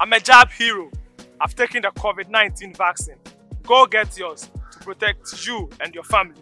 I'm a jab hero. I've taken the COVID-19 vaccine. Go get yours to protect you and your family.